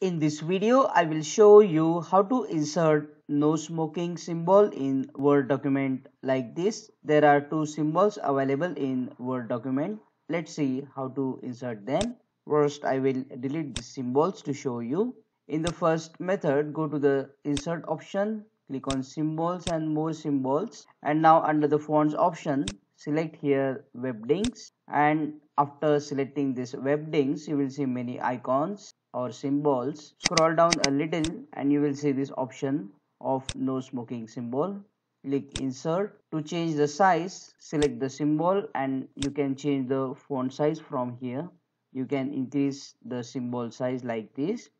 In this video, I will show you how to insert no smoking symbol in Word document like this. There are two symbols available in Word document. Let's see how to insert them. First, I will delete the symbols to show you. In the first method, go to the insert option, click on symbols and more symbols. And now under the fonts option, select here webdings and after selecting this webdings you will see many icons or symbols. Scroll down a little and you will see this option of no smoking symbol. Click insert. To change the size select the symbol and you can change the font size from here. You can increase the symbol size like this.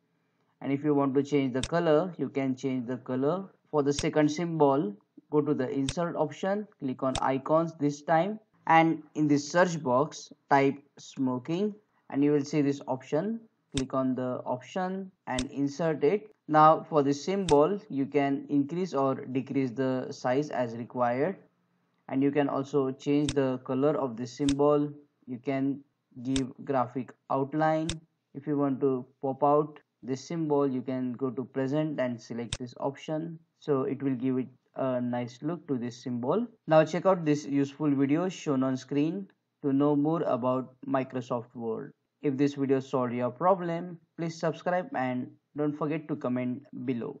And if you want to change the color you can change the color. For the second symbol go to the insert option click on icons this time and in the search box type smoking and you will see this option. Click on the option and insert it. Now for the symbol you can increase or decrease the size as required. And you can also change the color of the symbol. You can give graphic outline. If you want to pop out this symbol you can go to present and select this option. So it will give it a nice look to this symbol. Now check out this useful video shown on screen to know more about Microsoft Word. If this video solved your problem, please subscribe and don't forget to comment below.